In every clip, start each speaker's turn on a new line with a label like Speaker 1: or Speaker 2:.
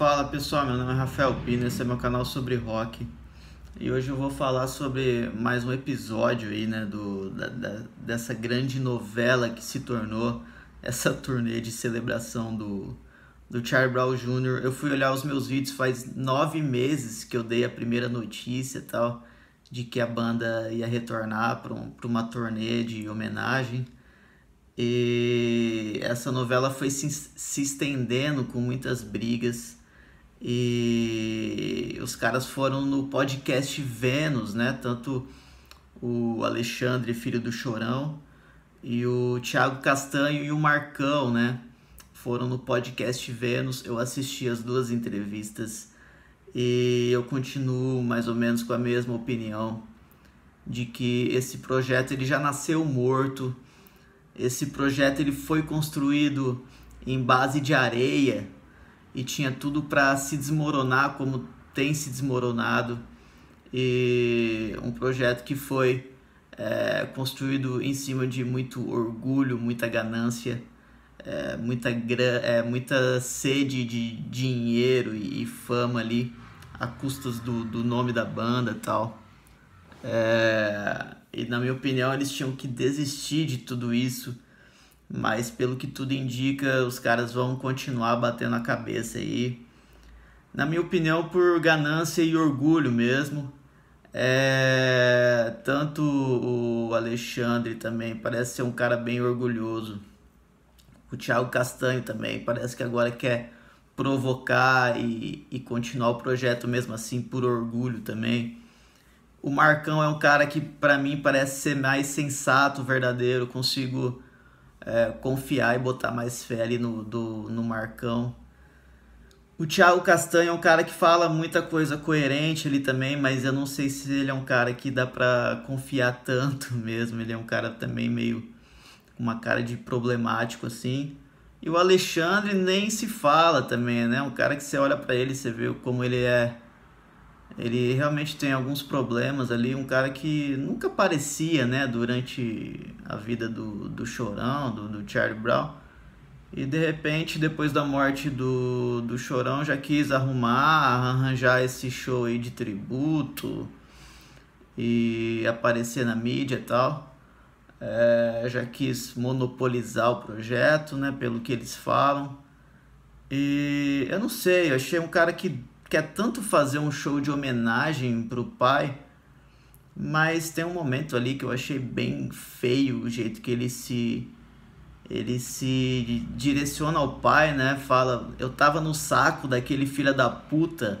Speaker 1: Fala pessoal, meu nome é Rafael Pino, esse é meu canal sobre rock e hoje eu vou falar sobre mais um episódio aí, né, do, da, da, dessa grande novela que se tornou essa turnê de celebração do, do Charlie Brown Jr. Eu fui olhar os meus vídeos faz nove meses que eu dei a primeira notícia tal de que a banda ia retornar para um, uma turnê de homenagem. E essa novela foi se, se estendendo com muitas brigas. E os caras foram no podcast Vênus, né? Tanto o Alexandre, filho do Chorão, e o Thiago Castanho e o Marcão, né? Foram no podcast Vênus. Eu assisti as duas entrevistas e eu continuo mais ou menos com a mesma opinião de que esse projeto ele já nasceu morto esse projeto ele foi construído em base de areia e tinha tudo para se desmoronar como tem se desmoronado. E um projeto que foi é, construído em cima de muito orgulho, muita ganância, é, muita, é, muita sede de dinheiro e, e fama ali, a custas do, do nome da banda tal. É, e na minha opinião eles tinham que desistir de tudo isso, mas pelo que tudo indica, os caras vão continuar batendo a cabeça aí. Na minha opinião, por ganância e orgulho mesmo. É, tanto o Alexandre também parece ser um cara bem orgulhoso. O Thiago Castanho também parece que agora quer provocar e, e continuar o projeto mesmo assim por orgulho também. O Marcão é um cara que para mim parece ser mais sensato, verdadeiro, consigo é, confiar e botar mais fé ali no, do, no Marcão. O Thiago Castanho é um cara que fala muita coisa coerente ali também, mas eu não sei se ele é um cara que dá pra confiar tanto mesmo. Ele é um cara também meio com uma cara de problemático assim. E o Alexandre nem se fala também, né? Um cara que você olha para ele, você vê como ele é ele realmente tem alguns problemas ali, um cara que nunca aparecia, né, durante a vida do, do Chorão, do, do Charlie Brown. E de repente, depois da morte do, do Chorão, já quis arrumar, arranjar esse show aí de tributo e aparecer na mídia e tal. É, já quis monopolizar o projeto, né, pelo que eles falam. E eu não sei, eu achei um cara que quer tanto fazer um show de homenagem pro pai, mas tem um momento ali que eu achei bem feio o jeito que ele se ele se direciona ao pai, né? Fala, eu tava no saco daquele filho da puta.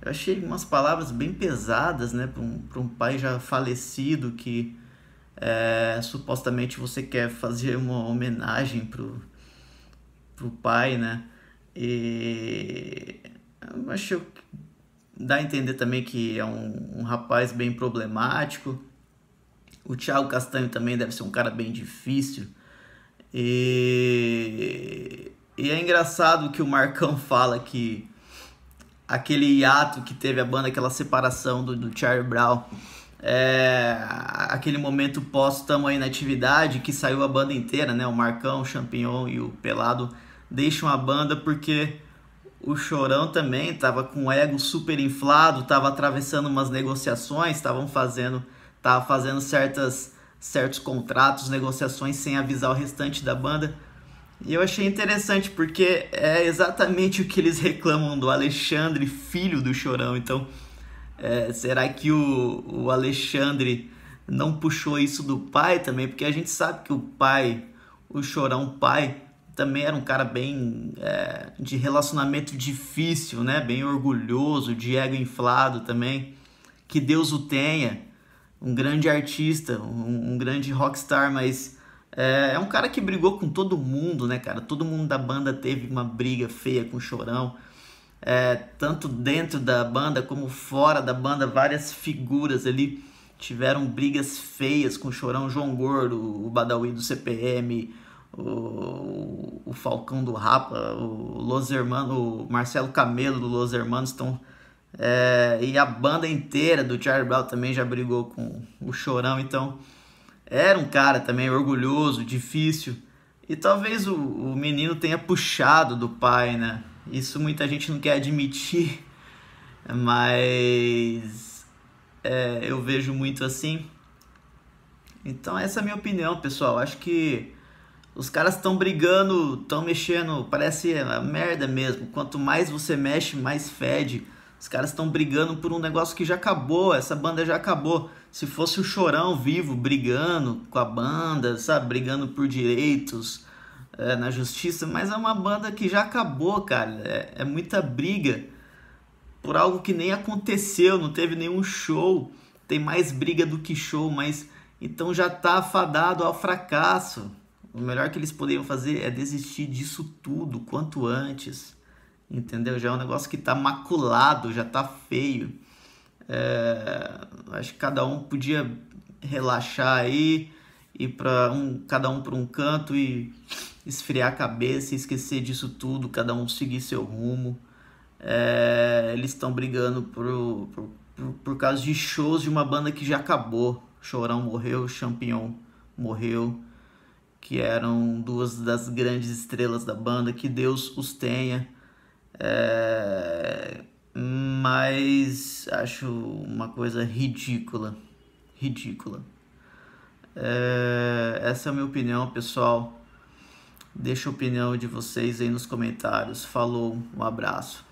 Speaker 1: Eu achei umas palavras bem pesadas, né? Para um, pra um pai já falecido que é, supostamente você quer fazer uma homenagem pro, pro pai, né? E acho que dá a entender também que é um, um rapaz bem problemático. O Thiago Castanho também deve ser um cara bem difícil. E, e é engraçado que o Marcão fala que aquele hiato que teve a banda, aquela separação do, do Charlie Brown, é, aquele momento pós Tamo Aí na Atividade, que saiu a banda inteira, né? O Marcão, o Champignon e o Pelado deixam a banda porque o Chorão também estava com o ego super inflado, estava atravessando umas negociações, estavam fazendo, tava fazendo certas, certos contratos, negociações sem avisar o restante da banda. E eu achei interessante porque é exatamente o que eles reclamam do Alexandre, filho do Chorão. Então, é, será que o, o Alexandre não puxou isso do pai também? Porque a gente sabe que o pai, o Chorão pai, também era um cara bem é, de relacionamento difícil, né? Bem orgulhoso, de ego inflado também. Que Deus o tenha, um grande artista, um, um grande rockstar, mas é, é, um cara que brigou com todo mundo, né, cara? Todo mundo da banda teve uma briga feia com o Chorão. É, tanto dentro da banda como fora da banda, várias figuras ali tiveram brigas feias com o Chorão, João Gordo, o Badawi do CPM, o, o Falcão do Rapa, o Los Hermanos, o Marcelo Camelo do Los Hermanos estão. É, e a banda inteira do Charlie Brown também já brigou com o Chorão, então era um cara também orgulhoso, difícil. E talvez o, o menino tenha puxado do pai, né? Isso muita gente não quer admitir, mas é, eu vejo muito assim. Então essa é a minha opinião, pessoal. Acho que os caras estão brigando, estão mexendo, parece merda mesmo. Quanto mais você mexe, mais fede. Os caras estão brigando por um negócio que já acabou, essa banda já acabou. Se fosse o Chorão vivo brigando com a banda, sabe, brigando por direitos é, na justiça, mas é uma banda que já acabou, cara. É, é muita briga por algo que nem aconteceu, não teve nenhum show. Tem mais briga do que show, mas então já tá afadado ao fracasso. O melhor que eles poderiam fazer é desistir disso tudo quanto antes. Entendeu? Já é um negócio que tá maculado, já tá feio. É, acho que cada um podia relaxar aí, ir para um, cada um para um canto e esfriar a cabeça, esquecer disso tudo, cada um seguir seu rumo. É, eles estão brigando por, por, por, por causa de shows de uma banda que já acabou. Chorão morreu, Champignon morreu, que eram duas das grandes estrelas da banda. Que Deus os tenha. É, mas acho uma coisa ridícula. Ridícula. É, essa é a minha opinião, pessoal. Deixa a opinião de vocês aí nos comentários. Falou, um abraço.